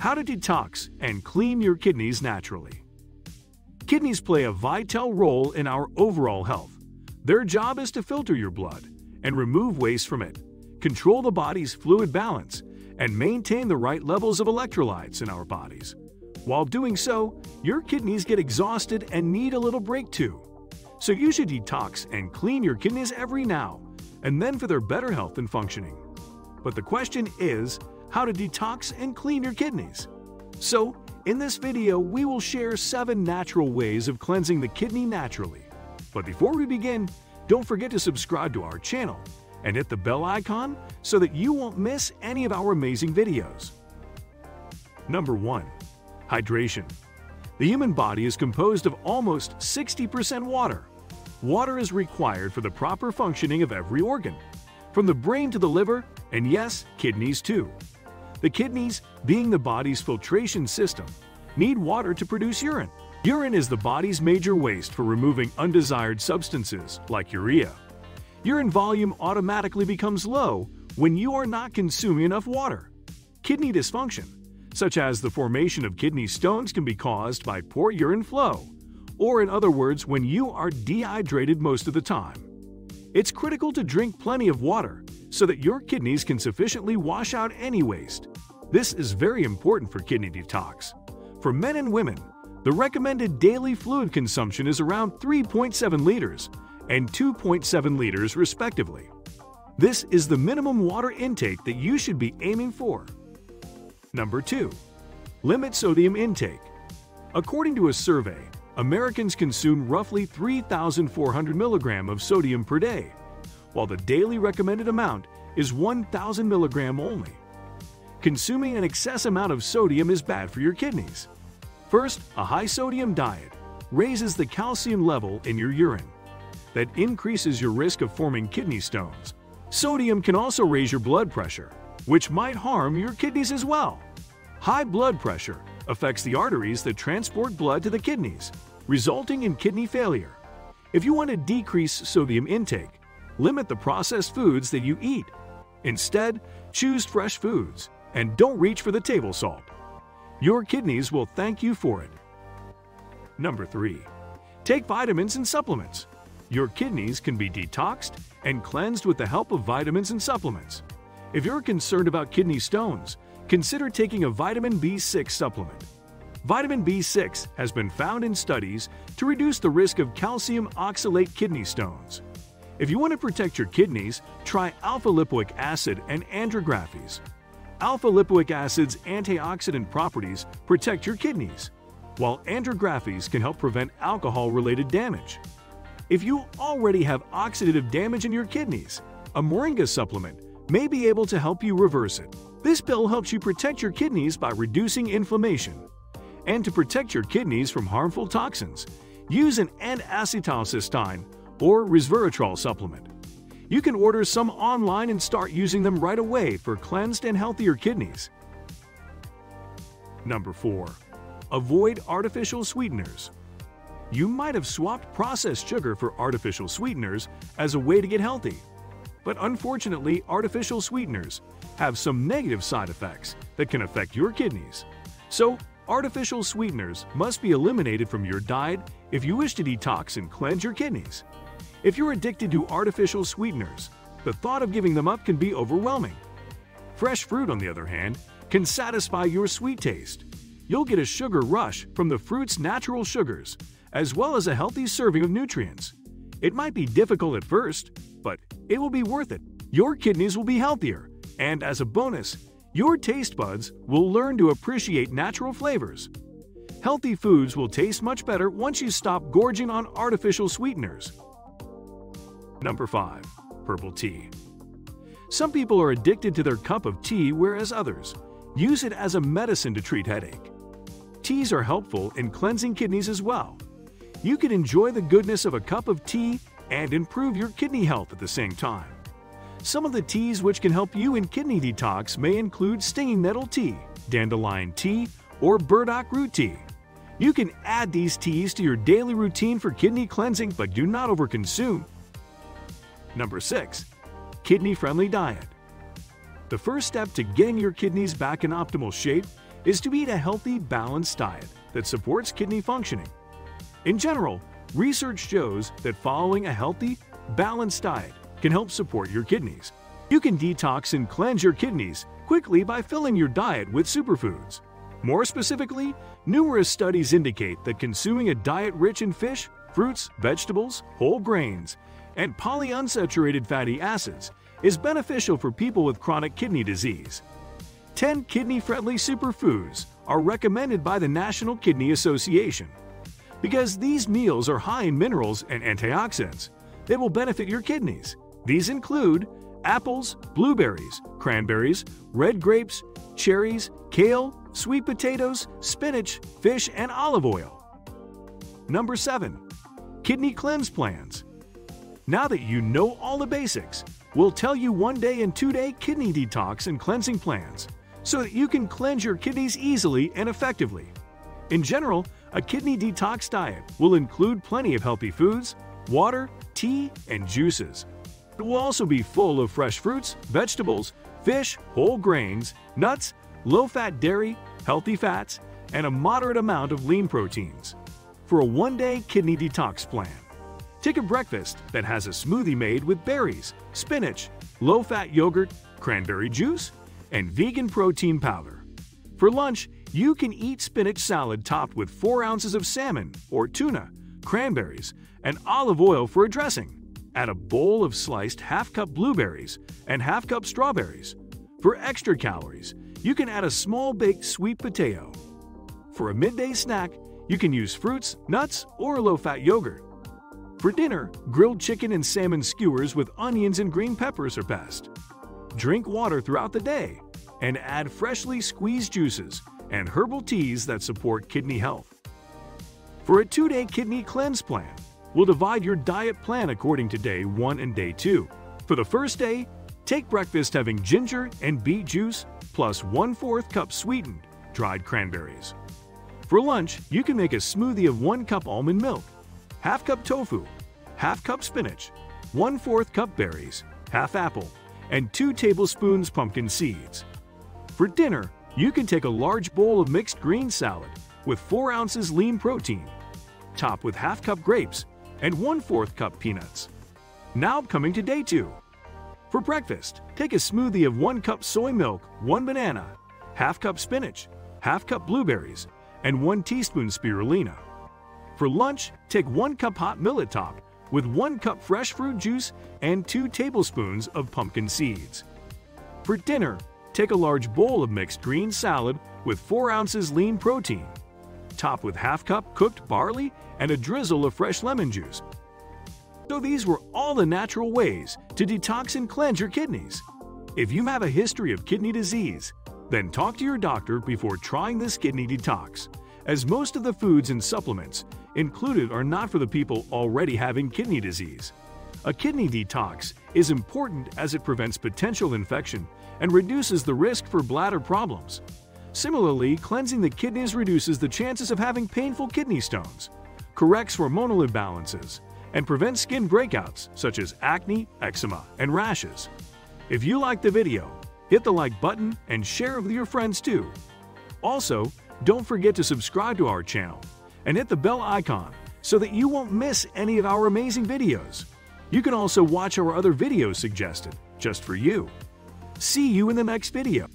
How to detox and clean your kidneys naturally. Kidneys play a vital role in our overall health. Their job is to filter your blood and remove waste from it, control the body's fluid balance, and maintain the right levels of electrolytes in our bodies. While doing so, your kidneys get exhausted and need a little break too. So you should detox and clean your kidneys every now and then for their better health and functioning. But the question is how to detox and clean your kidneys. So, in this video, we will share 7 natural ways of cleansing the kidney naturally. But before we begin, don't forget to subscribe to our channel and hit the bell icon so that you won't miss any of our amazing videos. Number 1. Hydration. The human body is composed of almost 60% water. Water is required for the proper functioning of every organ, from the brain to the liver, and yes, kidneys too. The kidneys, being the body's filtration system, need water to produce urine. Urine is the body's major waste for removing undesired substances like urea. Urine volume automatically becomes low when you are not consuming enough water. Kidney dysfunction, such as the formation of kidney stones, can be caused by poor urine flow, or in other words, when you are dehydrated most of the time. It's critical to drink plenty of water so that your kidneys can sufficiently wash out any waste. This is very important for kidney detox. For men and women, the recommended daily fluid consumption is around 3.7 liters and 2.7 liters respectively. This is the minimum water intake that you should be aiming for. Number 2. Limit sodium intake. According to a survey, Americans consume roughly 3,400 mg of sodium per day, while the daily recommended amount is 1,000 mg only. Consuming an excess amount of sodium is bad for your kidneys. First, a high sodium diet raises the calcium level in your urine. That increases your risk of forming kidney stones. Sodium can also raise your blood pressure, which might harm your kidneys as well. High blood pressure affects the arteries that transport blood to the kidneys, resulting in kidney failure. If you want to decrease sodium intake, limit the processed foods that you eat. Instead, choose fresh foods and don't reach for the table salt. Your kidneys will thank you for it. Number 3. Take vitamins and supplements. Your kidneys can be detoxed and cleansed with the help of vitamins and supplements. If you're concerned about kidney stones, consider taking a vitamin B6 supplement. Vitamin B6 has been found in studies to reduce the risk of calcium oxalate kidney stones. If you want to protect your kidneys, try alpha lipoic acid and andrographis. Alpha lipoic acid's antioxidant properties protect your kidneys, while andrographis can help prevent alcohol-related damage. If you already have oxidative damage in your kidneys, a moringa supplement may be able to help you reverse it. This pill helps you protect your kidneys by reducing inflammation. And to protect your kidneys from harmful toxins, use an N-acetylcysteine or resveratrol supplement. You can order some online and start using them right away for cleansed and healthier kidneys. Number 4. Avoid artificial sweeteners. You might have swapped processed sugar for artificial sweeteners as a way to get healthy. But unfortunately, artificial sweeteners have some negative side effects that can affect your kidneys. So, artificial sweeteners must be eliminated from your diet if you wish to detox and cleanse your kidneys. If you're addicted to artificial sweeteners, the thought of giving them up can be overwhelming. Fresh fruit, on the other hand, can satisfy your sweet taste. You'll get a sugar rush from the fruit's natural sugars, as well as a healthy serving of nutrients. It might be difficult at first, but it will be worth it. Your kidneys will be healthier, and as a bonus, your taste buds will learn to appreciate natural flavors. Healthy foods will taste much better once you stop gorging on artificial sweeteners. Number 5. Purple Tea Some people are addicted to their cup of tea whereas others use it as a medicine to treat headache. Teas are helpful in cleansing kidneys as well. You can enjoy the goodness of a cup of tea and improve your kidney health at the same time. Some of the teas which can help you in kidney detox may include stinging nettle tea, dandelion tea, or burdock root tea. You can add these teas to your daily routine for kidney cleansing but do not overconsume. Number 6. Kidney-friendly diet. The first step to getting your kidneys back in optimal shape is to eat a healthy, balanced diet that supports kidney functioning. In general, research shows that following a healthy, balanced diet can help support your kidneys. You can detox and cleanse your kidneys quickly by filling your diet with superfoods. More specifically, numerous studies indicate that consuming a diet rich in fish, fruits, vegetables, whole grains, and polyunsaturated fatty acids is beneficial for people with chronic kidney disease. 10 kidney-friendly superfoods are recommended by the National Kidney Association. Because these meals are high in minerals and antioxidants, they will benefit your kidneys. These include apples, blueberries, cranberries, red grapes, cherries, kale, sweet potatoes, spinach, fish, and olive oil. Number 7. Kidney Cleanse Plans Now that you know all the basics, we'll tell you one day and two day kidney detox and cleansing plans so that you can cleanse your kidneys easily and effectively. In general, a kidney detox diet will include plenty of healthy foods, water, tea, and juices. It will also be full of fresh fruits, vegetables, fish, whole grains, nuts, low-fat dairy, healthy fats, and a moderate amount of lean proteins. For a one-day kidney detox plan, take a breakfast that has a smoothie made with berries, spinach, low-fat yogurt, cranberry juice, and vegan protein powder. For lunch, you can eat spinach salad topped with 4 ounces of salmon or tuna, cranberries, and olive oil for a dressing. Add a bowl of sliced half-cup blueberries and half-cup strawberries. For extra calories, you can add a small baked sweet potato. For a midday snack, you can use fruits, nuts, or low-fat yogurt. For dinner, grilled chicken and salmon skewers with onions and green peppers are best. Drink water throughout the day and add freshly squeezed juices and herbal teas that support kidney health. For a two-day kidney cleanse plan, we'll divide your diet plan according to day 1 and day 2. For the first day, take breakfast having ginger and beet juice plus 1 4th cup sweetened dried cranberries. For lunch, you can make a smoothie of 1 cup almond milk, half cup tofu, half cup spinach, 1 4th cup berries, half apple, and 2 tablespoons pumpkin seeds. For dinner, you can take a large bowl of mixed green salad with 4 ounces lean protein, top with half cup grapes and 1 4th cup peanuts. Now coming to day 2. For breakfast, take a smoothie of 1 cup soy milk, 1 banana, half cup spinach, half cup blueberries, and 1 teaspoon spirulina. For lunch, take 1 cup hot millet top with 1 cup fresh fruit juice and 2 tablespoons of pumpkin seeds. For dinner, take a large bowl of mixed green salad with 4 ounces lean protein, top with half cup cooked barley and a drizzle of fresh lemon juice. So these were all the natural ways to detox and cleanse your kidneys. If you have a history of kidney disease, then talk to your doctor before trying this kidney detox, as most of the foods and supplements included are not for the people already having kidney disease. A kidney detox is important as it prevents potential infection and reduces the risk for bladder problems. Similarly, cleansing the kidneys reduces the chances of having painful kidney stones, corrects hormonal imbalances, and prevents skin breakouts such as acne, eczema, and rashes. If you liked the video, hit the like button and share it with your friends too. Also, don't forget to subscribe to our channel and hit the bell icon so that you won't miss any of our amazing videos. You can also watch our other videos suggested just for you. See you in the next video.